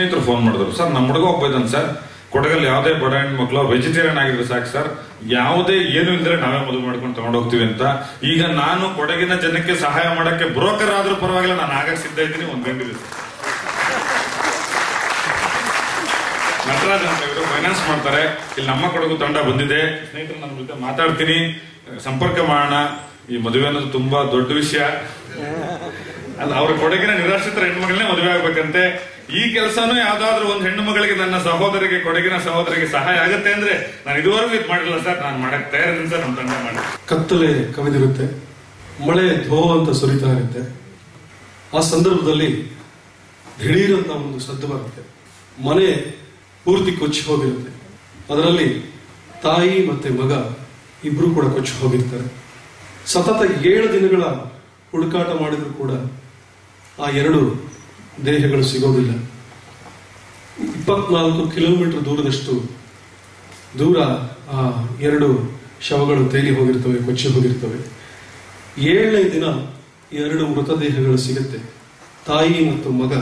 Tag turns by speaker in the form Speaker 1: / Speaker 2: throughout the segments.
Speaker 1: ಸ್ನೇಹಿತರು ಫೋನ್ ಮಾಡಿದ್ರು. ಸರ್ ನಮ್ಮ ಹುಡುಗ ಇದ್ದಾನೆ ಸರ್. ಕೊಡಗಲ್ಲಿ ಯಾವುದೇ ಬಡ ಹೆಣ್ಮಕ್ಳು ವೆಜಿಟೇರಿಯನ್ ಆಗಿದ್ರೆ ಸಾಕು ಸರ್. ಯಾವುದೇ ಏನು ಇಲ್ದ್ರೆ ನಾವೇ ಮದುವೆ ಮಾಡ್ಕೊಂಡು ತಗೊಂಡು ಹೋಗ್ತೀವಿ ಅಂತ. ಈಗ ನಾನು ಕೊಡಗಿನ ಜನಕ್ಕೆ ಸಹಾಯ ಮಾಡಕ್ಕೆ ಬ್ರೋಕರ್ ಆದ್ರೂ ಪರವಾಗಿಲ್ಲ, ನಾನು ಆಗಕ್ಕೆ ಸಿದ್ಧ ಇದ್ದೀನಿ. ಒಂದು ಗಂಟೆ ನಟರಾಜ್ ಅಂತ ಫೈನಾನ್ಸ್ ಮಾಡ್ತಾರೆ. ಇಲ್ಲಿ ನಮ್ಮ ಕೊಡಗು ತಂಡ ಬಂದಿದೆ. ಸ್ನೇಹಿತರು ನನ್ನ ಜೊತೆ ಮಾತಾಡ್ತೀನಿ. ಸಂಪರ್ಕ ಮಾಡೋಣ. ಈ ಮದುವೆ ಅನ್ನೋದು ತುಂಬಾ ದೊಡ್ಡ ವಿಷಯ. ಅಲ್ಲ, ಅವ್ರ ಕೊಡಗಿನ ನಿರಾಶ್ರಿತರ ಹೆಣ್ಮಗಳನ್ನೇ ಮದುವೆ ಆಗ್ಬೇಕಂತೆ. ಈ ಕೆಲಸನೂ ಯಾವ್ದಾದ್ರು ಒಂದು ಹೆಣ್ಣು ಮಗಳಿಗೆ ನನ್ನ ಸಹೋದರಿಗೆ, ಕೊಡಗಿನ ಸಹೋದರಿಗೆ ಸಹಾಯ ಆಗುತ್ತೆ ಅಂದ್ರೆ ನಾನು ಇದುವರೆಗೂ ಇದು ಮಾಡಿಲ್ಲ ಸರ್. ನಾನು ಮಾಡಕ್ ತಯಾರಿದ್ದೀನಿ ಸರ್. ನಮ್ಮ ತಂಡ ಮಾಡಿ
Speaker 2: ಕತ್ತಲೆ ಕವಿದಿರುತ್ತೆ, ಮಳೆ ಧೋ ಅಂತ ಸುರಿತಾ ಇರುತ್ತೆ. ಆ ಸಂದರ್ಭದಲ್ಲಿ ದಿಢೀರಂತ ಒಂದು ಸದ್ದು ಬರುತ್ತೆ. ಮನೆ ಪೂರ್ತಿ ಕೊಚ್ಚಿ ಹೋಗಿರುತ್ತೆ. ಅದರಲ್ಲಿ ತಾಯಿ ಮತ್ತೆ ಮಗ ಇಬ್ರು ಕೂಡ ಕೊಚ್ಚಿ ಹೋಗಿರ್ತಾರೆ. ಸತತ ಏಳು ದಿನಗಳ ಹುಡುಕಾಟ ಮಾಡಿದ್ರು ಕೂಡ ಆ ಎರಡು ದೇಹಗಳು ಸಿಗೋದಿಲ್ಲ. ಇಪ್ಪತ್ನಾಲ್ಕು ಕಿಲೋಮೀಟರ್ ದೂರದಷ್ಟು ದೂರ ಆ ಎರಡು ಶವಗಳು ತೇಲಿ ಹೋಗಿರ್ತವೆ, ಕೊಚ್ಚಿ ಹೋಗಿರ್ತವೆ. ಏಳನೇ ದಿನ ಎರಡು ಮೃತದೇಹಗಳು ಸಿಗುತ್ತೆ. ತಾಯಿ ಮತ್ತು ಮಗ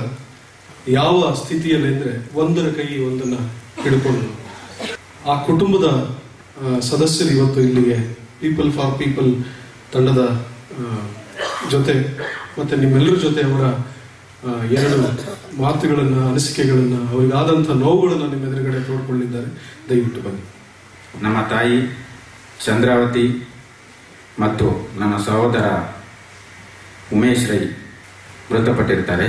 Speaker 2: ಯಾವ ಸ್ಥಿತಿಯಲ್ಲಿ ಅಂದ್ರೆ ಒಂದರ ಕೈ ಒಂದನ್ನ ಹಿಡ್ಕೊಂಡು ಆ ಕುಟುಂಬದ ಸದಸ್ಯರು ಇವತ್ತು ಇಲ್ಲಿಗೆ ಪೀಪಲ್ ಫಾರ್ ಪೀಪಲ್ ತಂಡದ ಜೊತೆ ಮತ್ತೆ ನಿಮ್ಮೆಲ್ಲರ ಜೊತೆ ಅವರ ಎರಡು ಮಾತುಗಳನ್ನ, ಅನಿಸಿಕೆಗಳನ್ನ ಅವರಿಗಾದಂಥ ನೋವುಗಳನ್ನು ನಿಮ್ಮ ಎದುರುಗಡೆ ತೋಡ್ಕೊಳ್ಳಿದ್ದಾರೆ ದಯವಿಟ್ಟು ಬನ್ನಿ.
Speaker 3: ನಮ್ಮ ತಾಯಿ ಚಂದ್ರಾವತಿ ಮತ್ತು ನನ್ನ ಸಹೋದರ ಉಮೇಶ್ ರೈ ಮೃತಪಟ್ಟಿರ್ತಾರೆ.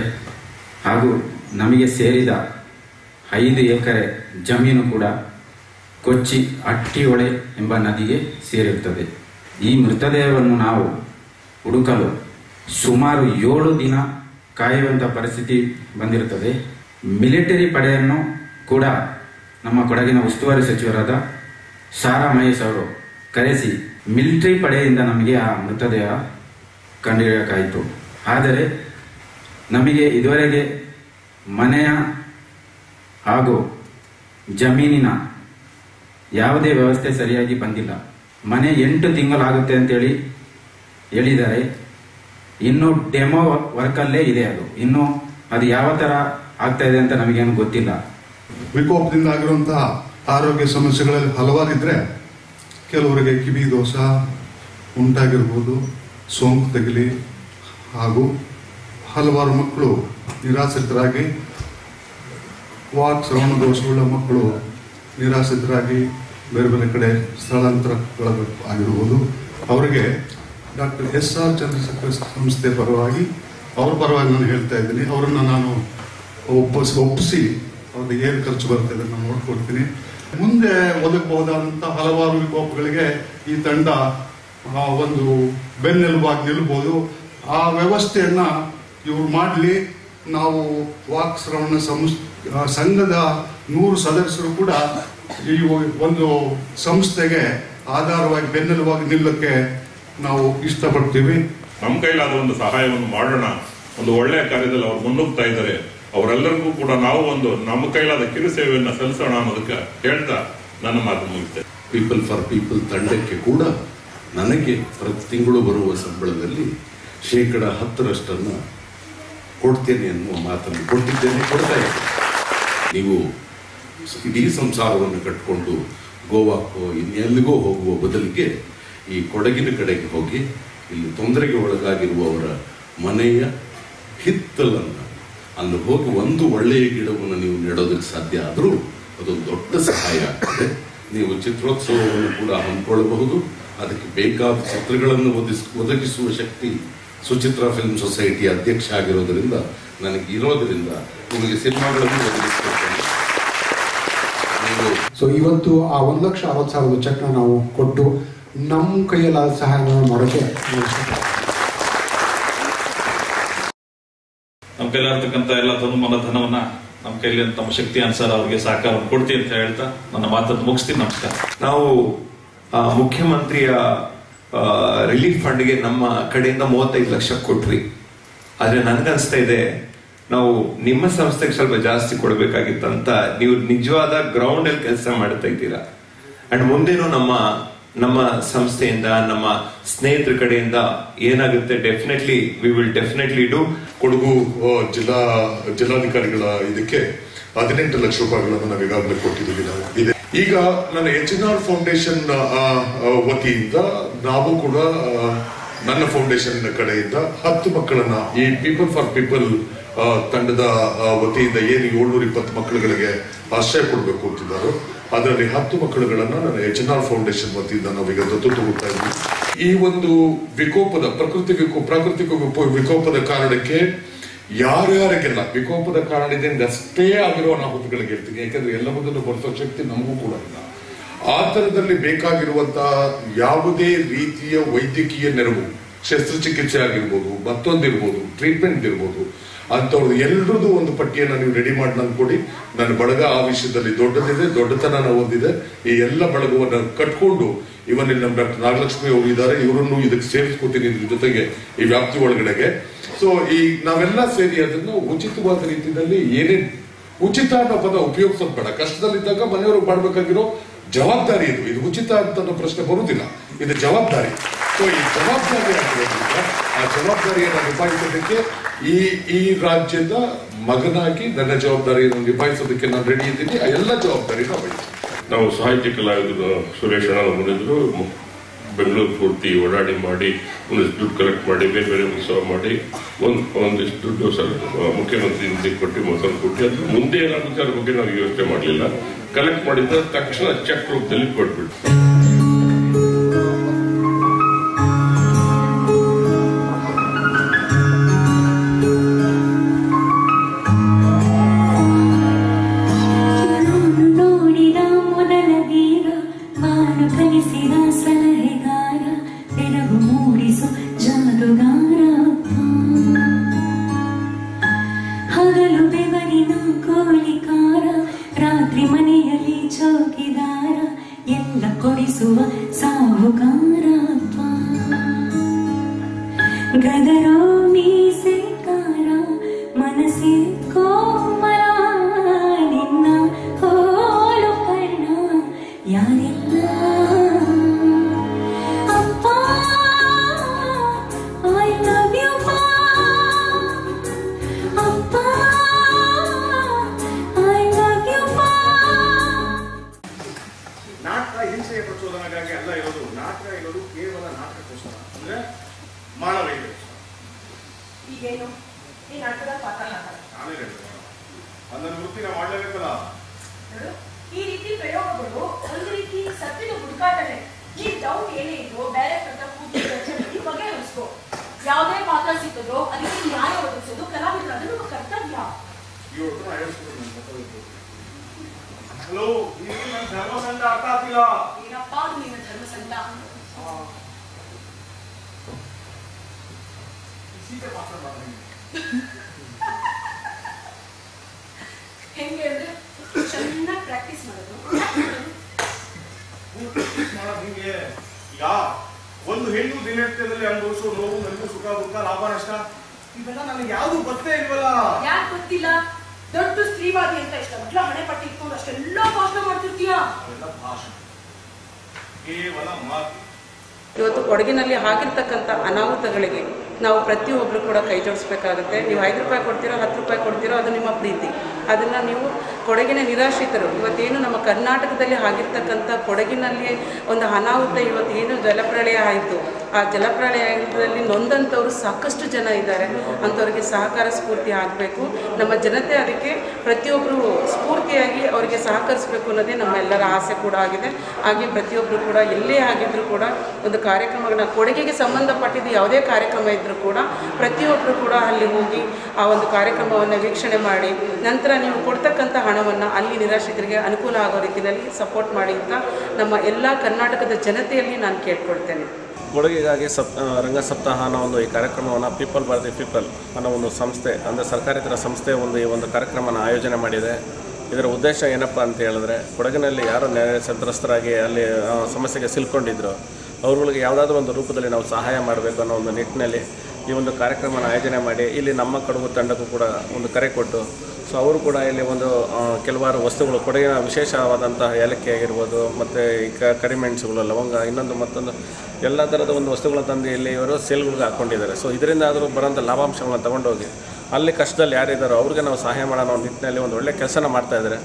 Speaker 3: ಹಾಗೂ ನಮಗೆ ಸೇರಿದ ಐದು ಎಕರೆ ಜಮೀನು ಕೂಡ ಕೊಚ್ಚಿ ಅಟ್ಟಿಹೊಳೆ ಎಂಬ ನದಿಗೆ ಸೇರಿರುತ್ತದೆ. ಈ ಮೃತದೇಹವನ್ನು ನಾವು ಹುಡುಕಲು ಸುಮಾರು ಏಳು ದಿನ ಕಾಯುವಂಥ ಪರಿಸ್ಥಿತಿ ಬಂದಿರುತ್ತದೆ. ಮಿಲಿಟರಿ ಪಡೆಯನ್ನು ಕೂಡ ನಮ್ಮ ಕೊಡಗಿನ ಉಸ್ತುವಾರಿ ಸಚಿವರಾದ ಸಾರಾ ಮಹೇಶ್ ಅವರು ಕರೆಸಿ ಮಿಲಿಟರಿ ಪಡೆಯಿಂದ ನಮಗೆ ಆ ಮೃತದೇಹ ಕಂಡುಹಿಡಿಯಕಾಯಿತು. ಆದರೆ ನಮಗೆ ಇದುವರೆಗೆ ಮನೆಯ ಹಾಗೂ ಜಮೀನಿನ ಯಾವುದೇ ವ್ಯವಸ್ಥೆ ಸರಿಯಾಗಿ ಬಂದಿಲ್ಲ. ಮನೆ ಎಂಟು ತಿಂಗಳಾಗುತ್ತೆ ಅಂತೇಳಿ ಹೇಳಿದ್ದಾರೆ. ಇನ್ನು ಡೆಮೋ ವರ್ಕಲ್ಲೇ ಇದೆ ಅದು. ಇನ್ನು ಅದು ಯಾವ ತರ ಆಗ್ತಾ ಇದೆ ಅಂತ ನಮಗೇನು ಗೊತ್ತಿಲ್ಲ.
Speaker 4: ವಿಕೋಪದಿಂದ ಆಗಿರುವಂತಹ ಆರೋಗ್ಯ ಸಮಸ್ಯೆಗಳಲ್ಲಿ ಹಲವಾರಿದ್ರೆ ಕೆಲವರಿಗೆ ಕಿವಿ ದೋಷ ಉಂಟಾಗಿರ್ಬೋದು, ಸೋಂಕು ತಗಲಿ, ಹಾಗೂ ಹಲವಾರು ಮಕ್ಕಳು ನಿರಾಶ್ರಿತರಾಗಿ ವಾಕ್ ಶ್ರವಣ ದೋಷವುಳ್ಳ ಮಕ್ಕಳು ನಿರಾಶ್ರಿತರಾಗಿ ಬೇರೆ ಬೇರೆ ಕಡೆ ಸ್ಥಳಾಂತರಗೊಳ್ಳಬೇಕು ಆಗಿರ್ಬೋದು ಅವರಿಗೆ ಡಾಕ್ಟರ್ ಎಸ್ ಆರ್ ಚಂದ್ರಶೇಖರ್ ಸಂಸ್ಥೆ ಪರವಾಗಿ ಅವ್ರ ಪರವಾಗಿ ನಾನು ಹೇಳ್ತಾ ಇದ್ದೀನಿ. ಅವರನ್ನು ನಾನು ಒಪ್ಪಿಸಿ ಒಪ್ಪಿಸಿ ಅವ್ರಿಗೆ ಏನು ಖರ್ಚು ಬರುತ್ತೆ ಅದನ್ನು ನಾನು ನೋಡ್ಕೊಡ್ತೀನಿ ಮುಂದೆ ಒದಗಬಹುದಾದಂಥ ಹಲವಾರು ವಿಕೋಪಗಳಿಗೆ ಈ ತಂಡ ಒಂದು ಬೆನ್ನೆಲುಬಾಗಿ ನಿಲ್ಬೋದು. ಆ ವ್ಯವಸ್ಥೆಯನ್ನ ಇವ್ರು ಮಾಡಲಿ. ನಾವು ವಾಕ್ ಶ್ರವಣ ಸಂಘದ ನೂರು ಸದಸ್ಯರು ಕೂಡ ಈ ಒಂದು ಸಂಸ್ಥೆಗೆ ಆಧಾರವಾಗಿ ಬೆನ್ನೆಲುಬಾಗಿ ನಿಲ್ಲಕ್ಕೆ ನಾವು ಇಷ್ಟಪಡ್ತೀವಿ.
Speaker 5: ನಮ್ಮ ಕೈಲಾದ ಒಂದು ಸಹಾಯವನ್ನು ಮಾಡೋಣ. ಒಂದು ಒಳ್ಳೆಯ ಕಾರ್ಯದಲ್ಲಿ ಅವ್ರು ಮುನ್ನುಗ್ತಾ ಇದ್ದಾರೆ. ಅವರೆಲ್ಲರಿಗೂ ಕೂಡ ನಾವು ಒಂದು ನಮ್ಮ ಕೈಲಾದ ಕಿರು ಸೇವೆಯನ್ನು ಸಲ್ಲಿಸೋಣ ಅನ್ನೋದಕ್ಕೆ ಹೇಳ್ತಾ ನನ್ನ ಮಾತು ಮುಗಿಸ್ತೇನೆ.
Speaker 6: ಪೀಪಲ್ ಫಾರ್ ಪೀಪಲ್ ತಂಡಕ್ಕೆ ಕೂಡ ನನಗೆ ಪ್ರತಿ ತಿಂಗಳು ಬರುವ ಸಂಬಳದಲ್ಲಿ ಶೇಕಡ ಹತ್ತರಷ್ಟನ್ನು ಕೊಡ್ತೇನೆ ಅನ್ನುವ ಮಾತನ್ನು ಕೊಡ್ತಿದ್ದೇನೆ ಕೊಡ್ತಾ ಇದ್ದೇನೆ. ನೀವು ಇಡೀ ಸಂಸಾರವನ್ನು ಕಟ್ಟಿಕೊಂಡು ಗೋವಾಕ್ಕೋ ಇನ್ನೆಲ್ಲಿಗೋ ಹೋಗುವ ಬದಲಿಗೆ ಈ ಕೊಡಗಿನ ಕಡೆಗೆ ಹೋಗಿ ಇಲ್ಲಿ ತೊಂದರೆಗೆ ಒಳಗಾಗಿರುವವರ ಮನೆಯ ಹಿತ್ತಲನ್ನು ಅಲ್ಲಿ ಹೋಗಿ ಒಂದು ಒಳ್ಳೆಯ ಗಿಡವನ್ನು ನೀವು ನೆಡೋದಕ್ಕೆ ಸಾಧ್ಯ ಆದರೂ ಅದು ದೊಡ್ಡ ಸಹಾಯ ಆಗ್ತದೆ. ನೀವು ಚಿತ್ರೋತ್ಸವವನ್ನು ಕೂಡ ಹಮ್ಮಿಕೊಳ್ಳಬಹುದು. ಅದಕ್ಕೆ ಬೇಕಾದ ಚಿತ್ರಗಳನ್ನು ಒದಗಿಸ್ ಒದಗಿಸುವ ಶಕ್ತಿ ಸುಚಿತ್ರ ಫಿಲ್ಮ್ ಸೊಸೈಟಿ ಅಧ್ಯಕ್ಷ ಆಗಿರೋದರಿಂದ ನನಗೆ ಇರೋದರಿಂದ ನಿಮಗೆ ಸಿನಿಮಾಗಳನ್ನು ಒದಗಿಸ್ಕೊಡ್ತೇನೆ.
Speaker 7: ಸೊ ಇವತ್ತು ಆ ಒಂದು ಲಕ್ಷ, ಅರವತ್ತು ಸಾವಿರದ ಚೆಕ್ನ ನಾವು ಕೊಟ್ಟು ನಮ್ಮ ಕೈಯಲ್ಲಾದ ಸಹಾಯವನ್ನು ಮಾಡೋಕ್ಕೆ ಇಷ್ಟಪಡ್ತೀವಿ.
Speaker 1: ನಮ್ಮ ಕೈಲಾರ್ತಕ್ಕಂಥ ಎಲ್ಲ ತನುಮನ ಧನವನ್ನ ನಮ್ಮ ಕೈಲಿ ತಮ್ಮ ಶಕ್ತಿ ಅನುಸಾರ ಅವ್ರಿಗೆ ಸಹಕಾರ ಕೊಡ್ತೀನಿ ಅಂತ ಹೇಳ್ತಾ ನನ್ನ ಮಾತನ್ನು ಮುಗಿಸ್ತೀನಿ. ನಮಸ್ಕಾರ.
Speaker 8: ನಾವು ಆ, ಮುಖ್ಯಮಂತ್ರಿಯ ರಿಲೀಫ್ ಫಂಡ್ಗೆ ನಮ್ಮ ಕಡೆಯಿಂದ ಮೂವತ್ತೈದು ಲಕ್ಷ ಕೊಟ್ವಿ. ಆದ್ರೆ ನನ್ಗನ್ಸ್ತಾ ಇದೆ ನಾವು ನಿಮ್ಮ ಸಂಸ್ಥೆಗೆ ಸ್ವಲ್ಪ ಜಾಸ್ತಿ ಕೊಡಬೇಕಾಗಿತ್ತಂತ ನೀವು ನಿಜವಾದ ಗ್ರೌಂಡ್ ಅಲ್ಲಿ ಕೆಲಸ ಮಾಡ್ತಾ ಇದ್ದೀರಾ. ಅಂಡ್ ಮುಂದೇನು ನಮ್ಮ ನಮ್ಮ ಸಂಸ್ಥೆಯಿಂದ, ನಮ್ಮ ಸ್ನೇಹಿತರ ಕಡೆಯಿಂದ ಏನಾಗುತ್ತೆ? Definitely we will definitely
Speaker 9: do Kodagu ಜಿಲ್ಲಾ, ಜಿಲ್ಲಾಧಿಕಾರಿಗಳ ಇದಕ್ಕೆ ಹದಿನೆಂಟು ಲಕ್ಷ ರೂಪಾಯಿಗಳನ್ನು ನಾವು ಈಗಾಗಲೇ ಕೊಟ್ಟಿದ್ದೀವಿ ನಾವು. ಇದೆ. ಈಗ ನನ್ನ ಎಚ್ ಎನ್ ಆರ್ ಫೌಂಡೇಶನ್ ವತಿಯಿಂದ ನಾವು ಕೂಡ ನನ್ನ ಫೌಂಡೇಶನ್ ಕಡೆಯಿಂದ ಹತ್ತು ಮಕ್ಕಳನ್ನ ಈ ಪೀಪಲ್ ಫಾರ್ ಪೀಪಲ್ ತಂಡದ ವತಿಯಿಂದ ಏನು ಏಳ್ನೂರ ಇಪ್ಪತ್ತು ಮಕ್ಕಳುಗಳಿಗೆ ಆಶ್ರಯ ಕೊಡಬೇಕು ಅಂತಿದ್ದಾರೋ. ಅದರಲ್ಲಿ ಹತ್ತು ಮಕ್ಕಳುಗಳನ್ನು ನಾನು ಎಚ್ ಎನ್ ಆರ್ ಫೌಂಡೇಶನ್ ವತಿಯಿಂದ ನಾವೀಗ ದತ್ತು ತಗೊಳ್ತಾ ಇದ್ದೀವಿ. ಈ ಒಂದು ವಿಕೋಪದ, ಪ್ರಕೃತಿ ವಿಕೋ ಪ್ರಾಕೃತಿಕ ವಿಕೋ- ವಿಕೋಪದ ಕಾರಣಕ್ಕೆ ಯಾರ್ಯಾರಿಗೆಲ್ಲ ವಿಕೋಪದ ಕಾರಣದಿಂದ ಅಷ್ಟೇ ಆಗಿರೋ ಅನಾಹುತಗಳಿಗೆ ಇರ್ತೀನಿ. ಯಾಕಂದ್ರೆ ಮೊದಲು ಬರೆಸೋ ಶಕ್ತಿ ನಮಗೂ ಕೂಡ ಇಲ್ಲ. ಆ ಥರದಲ್ಲಿ ಬೇಕಾಗಿರುವಂತಹ ಯಾವುದೇ ರೀತಿಯ ವೈದ್ಯಕೀಯ ನೆರವು, ಶಸ್ತ್ರಚಿಕಿತ್ಸೆ ಆಗಿರ್ಬೋದು, ಮತ್ತೊಂದಿರ್ಬೋದು ಟ್ರೀಟ್ಮೆಂಟ್ ಇರ್ಬೋದು ಅಂತವ್ರದ್ದು ಎಲ್ರದ್ದು ಒಂದು ಪಟ್ಟಿಯನ್ನು ನೀವು ರೆಡಿ ಮಾಡಿ ನಂಗೆ ಕೊಡಿ. ನನ್ನ ಬಳಗ ಆ ವಿಷಯದಲ್ಲಿ ದೊಡ್ಡದಿದೆ ದೊಡ್ಡತನ ಹೊಂದಿದೆ ಈ ಎಲ್ಲ ಬಳಗವನ್ನು ಕಟ್ಕೊಂಡು ಇವನ್ ಇಲ್ಲಿ ನಮ್ಮ ಡಾಕ್ಟರ್ ನಾಗಲಕ್ಷ್ಮಿ ಹೋಗಿದ್ದಾರೆ ಇವರನ್ನು ಇದಕ್ಕೆ ಸೇರಿಸ್ಕೊತೀನಿ ಇದ್ರ ಜೊತೆಗೆ ಈ ವ್ಯಾಪ್ತಿ ಒಳಗಡೆಗೆ. ಸೊ ಈ ನಾವೆಲ್ಲ ಸೇರಿ ಅದನ್ನು ಉಚಿತವಾದ ರೀತಿಯಲ್ಲಿ ಏನೇ ಉಚಿತ ಅನ್ನೋ ಪದ ಉಪಯೋಗಿಸೋದು ಬೇಡ ಕಷ್ಟದಲ್ಲಿದ್ದಾಗ ಮನೆಯವರು ಮಾಡಬೇಕಾಗಿರೋ ಜವಾಬ್ದಾರಿ ಇದು. ಇದು ಉಚಿತ ಅಂತ ಪ್ರಶ್ನೆ ಬರುವುದಿಲ್ಲ ಇದು ಜವಾಬ್ದಾರಿ. ಸೊ ಈ ಜವಾಬ್ದಾರಿ ಆ ಜವಾಬ್ದಾರಿಯನ್ನು ನಿಭಾಯಿಸೋದಕ್ಕೆ ಈ ಈ ರಾಜ್ಯದ ಮಗನಾಗಿ ನನ್ನ ಜವಾಬ್ದಾರಿಯನ್ನು ನಿಭಾಯಿಸೋದಕ್ಕೆ ನಾನು ರೆಡಿ ಇದ್ದೀನಿ. ಆ ಎಲ್ಲ ಜವಾಬ್ದಾರಿ ವಹಿಸ್ತೀನಿ
Speaker 5: ನಾವು ಸಾಹಿತ್ಯ ಕಲಾವಿದರು ಸುರೇಶ್ ಅಣ್ಣ ಬೆಂಗಳೂರು ಪೂರ್ತಿ ಓಡಾಡಿ ಮಾಡಿ, ಒಂದಿಷ್ಟು ದುಡ್ಡು ಕಲೆಕ್ಟ್ ಮಾಡಿ, ಬೇರೆ ಬೇರೆ ಉತ್ಸವ ಮಾಡಿ, ಒಂದು, ಒಂದಿಷ್ಟು ದುಡ್ಡು ಸರ್, ಮುಖ್ಯಮಂತ್ರಿ ಕೊಟ್ಟು ಮೊದಲು ಕೊಟ್ಟು ಅದು ಮುಂದೆ ಏನಾಗುತ್ತೆ ಅದ್ರ ಬಗ್ಗೆ ನಾವು ಯೋಚನೆ ಮಾಡಲಿಲ್ಲ. ಕಲೆಕ್ಟ್ ಮಾಡಿದ ತಕ್ಷಣ ಚೆಕ್ ರೂಪದಲ್ಲಿ ಕೊಟ್ಬಿಟ್ಟು
Speaker 10: साहुकम्
Speaker 11: रात्वा गदरो ಅದನ್ನು ವೃತ್ತಿನ ಮಾಡಲೇಬೇಕಲ್ಲ
Speaker 10: ನೋಡು, ಈ ರೀತಿ ಪ್ರಯೋಗಗಳು ಒಂದು ರೀತಿ ಸತ್ತಿನ ಹುಡುಕಾಟನೆ ಈ ಡೌಟ್ ಏನೇ ಇದ್ರು ಡೈರೆಕ್ಟ್ ಅಂತ ಕೂತು ಚರ್ಚೆ ಮಾಡಿ ಬಗೆಹರಿಸ್ಕೋ ಯಾವುದೇ ಪಾತ್ರ ಸಿಕ್ಕಿದ್ರು ಅದಕ್ಕೆ ನ್ಯಾಯ ಒದಗಿಸೋದು ಕಲಾವಿದರು ಅದು ನಮ್ಮ ಕರ್ತವ್ಯ
Speaker 11: ಇವತ್ತು ನಾ ಹೇಳ್ಸ್ಕೊಡ್ತೀನಿ ಹಲೋ ಇದು ನನ್ನ ಧರ್ಮಸಂಘ ಅರ್ಥ ಆಗ್ತಿಲ್ಲ
Speaker 10: ಏನಪ್ಪ ಅದು ನಿನ್ನ ಧರ್ಮ ಸಂಘ
Speaker 11: ಸೀತೆ ಪಾತ್ರ ಮಾಡ್ತೀನಿ ದಿನನಿತ್ಯದಲ್ಲಿ ಅನುಭವಿಸುವ ನೋವು ನನಗೆ ಸುಖ ದುಃಖ ಲಾಭ ನಷ್ಟ ಇವೆಲ್ಲ ನನಗೆ ಯಾವುದು ಗೊತ್ತೇ ಇಲ್ವಲ್ಲ?
Speaker 10: ಯಾಕೆ ಗೊತ್ತಿಲ್ಲ? ದೊಡ್ಡ ಸ್ತ್ರೀವಾದಿ ಅಂತ ಇಷ್ಟೆಲ್ಲ ಹಣೆ ಪಟ್ಟಿ ಇಟ್ಕೊಂಡು ಅಷ್ಟೆಲ್ಲ ಭಾಷಣ ಮಾಡ್ತಿರ್ತೀಯ?
Speaker 11: ಅವೆಲ್ಲ ಭಾಷಣ. ಕೇವಲ ಮಾತು.
Speaker 12: ಇವತ್ತು ಕೊಡಗಿನಲ್ಲಿ ಆಗಿರ್ತಕ್ಕಂಥ ಅನಾಹುತಗಳಿಗೆ ನಾವು ಪ್ರತಿಯೊಬ್ಬರು ಕೂಡ ಕೈ ಜೋಡಿಸ್ಬೇಕಾಗುತ್ತೆ. ನೀವು ಐದು ರೂಪಾಯಿ ಕೊಡ್ತೀರೋ ಹತ್ತು ರೂಪಾಯಿ ಕೊಡ್ತೀರೋ ಅದು ನಿಮ್ಮ ಪ್ರೀತಿ. ಅದನ್ನು ನೀವು ಕೊಡಗಿನ ನಿರಾಶ್ರಿತರು. ಇವತ್ತೇನು ನಮ್ಮ ಕರ್ನಾಟಕದಲ್ಲಿ ಆಗಿರ್ತಕ್ಕಂಥ ಕೊಡಗಿನಲ್ಲಿ ಒಂದು ಅನಾಹುತ ಇವತ್ತೇನು ಜಲಪ್ರಳಯ ಆಯಿತು. ಆ ಜಲಪ್ರಳಯದಲ್ಲಿ ನೊಂದಂಥವ್ರು ಸಾಕಷ್ಟು ಜನ ಇದ್ದಾರೆ. ಅಂಥವ್ರಿಗೆ ಸಹಕಾರ ಸ್ಫೂರ್ತಿ ಆಗಬೇಕು. ನಮ್ಮ ಜನತೆ ಅದಕ್ಕೆ ಪ್ರತಿಯೊಬ್ಬರು ಸ್ಫೂರ್ತಿಯಾಗಿ ಅವರಿಗೆ ಸಹಕರಿಸಬೇಕು ಅನ್ನೋದೇ ನಮ್ಮೆಲ್ಲರ ಆಸೆ ಕೂಡ ಆಗಿದೆ. ಹಾಗೆ ಪ್ರತಿಯೊಬ್ಬರು ಕೂಡ ಎಲ್ಲೇ ಆಗಿದ್ದರೂ ಕೂಡ ಒಂದು ಕಾರ್ಯಕ್ರಮಗಳನ್ನ ಕೊಡುಗೆಗೆ ಸಂಬಂಧಪಟ್ಟಿದ್ದು ಯಾವುದೇ ಕಾರ್ಯಕ್ರಮ ಇದ್ದರೂ ಕೂಡ ಪ್ರತಿಯೊಬ್ಬರು ಕೂಡ ಅಲ್ಲಿ ಹೋಗಿ ಆ ಒಂದು ಕಾರ್ಯಕ್ರಮವನ್ನು ವೀಕ್ಷಣೆ ಮಾಡಿ, ನಂತರ ನೀವು ಕೊಡ್ತಕ್ಕಂಥ ಹಣವನ್ನು ಅಲ್ಲಿ ನಿರಾಶ್ರಿತರಿಗೆ ಅನುಕೂಲ ಆಗೋ ರೀತಿಯಲ್ಲಿ ಸಪೋರ್ಟ್ ಮಾಡಿ ಅಂತ ನಮ್ಮ ಎಲ್ಲ ಕರ್ನಾಟಕದ ಜನತೆಯಲ್ಲಿ ನಾನು ಕೇಳ್ಕೊಳ್ತೇನೆ.
Speaker 13: ಕೊಡುಗೆಗಾಗಿ ಸಪ್ ರಂಗ ಸಪ್ತಾಹ ಅನ್ನೋ ಒಂದು ಈ ಕಾರ್ಯಕ್ರಮವನ್ನು ಪೀಪಲ್ ಬಾರ್ ದಿ ಪೀಪಲ್ ಅನ್ನೋ ಒಂದು ಸಂಸ್ಥೆ, ಅಂದರೆ ಸರ್ಕಾರೇತರ ಸಂಸ್ಥೆ ಒಂದು ಈ ಒಂದು ಕಾರ್ಯಕ್ರಮನ ಆಯೋಜನೆ ಮಾಡಿದೆ. ಇದರ ಉದ್ದೇಶ ಏನಪ್ಪ ಅಂತ ಹೇಳಿದ್ರೆ, ಕೊಡಗಿನಲ್ಲಿ ಯಾರು ನೆರೆ ಸಂತ್ರಸ್ತರಾಗಿ ಅಲ್ಲಿ ಸಮಸ್ಯೆಗೆ ಸಿಲ್ಕೊಂಡಿದ್ರು, ಅವ್ರುಗಳಿಗೆ ಯಾವುದಾದ್ರೂ ಒಂದು ರೂಪದಲ್ಲಿ ನಾವು ಸಹಾಯ ಮಾಡಬೇಕು ಅನ್ನೋ ಒಂದು ನಿಟ್ಟಿನಲ್ಲಿ ಈ ಒಂದು ಕಾರ್ಯಕ್ರಮನ ಆಯೋಜನೆ ಮಾಡಿ, ಇಲ್ಲಿ ನಮ್ಮ ಕಡುಬು ತಂಡಕ್ಕೂ ಕೂಡ ಒಂದು ಕರೆ ಕೊಟ್ಟು
Speaker 8: ಸೊ ಅವರು ಕೂಡ ಇಲ್ಲಿ ಒಂದು ಕೆಲವಾರು ವಸ್ತುಗಳು ಕೊಡಗಿನ ವಿಶೇಷವಾದಂತಹ ಏಲಕ್ಕಿ ಆಗಿರ್ಬೋದು, ಮತ್ತು ಈ ಕ ಕರಿಮೆಣಸುಗಳು ಲವಂಗ, ಇನ್ನೊಂದು ಮತ್ತೊಂದು ಎಲ್ಲ ಥರದ ಒಂದು ವಸ್ತುಗಳ ತಂದು ಇಲ್ಲಿ ಇವರು ಸೇಲ್ಗಳಿಗೆ ಹಾಕ್ಕೊಂಡಿದ್ದಾರೆ ಸೊ ಇದರಿಂದ ಆದರೂ ಬರೋಂಥ ಲಾಭಾಂಶಗಳನ್ನ ತಗೊಂಡೋಗಿ, ಅಲ್ಲಿ ಕಷ್ಟದಲ್ಲಿ ಯಾರಿದ್ದಾರೋ ಅವ್ರಿಗೆ ನಾವು ಸಹಾಯ ಮಾಡೋಣ ಒಂದು ನಿಟ್ಟಿನಲ್ಲಿ ಒಂದು ಒಳ್ಳೆಯ ಕೆಲಸನ ಮಾಡ್ತಾ ಇದ್ದಾರೆ.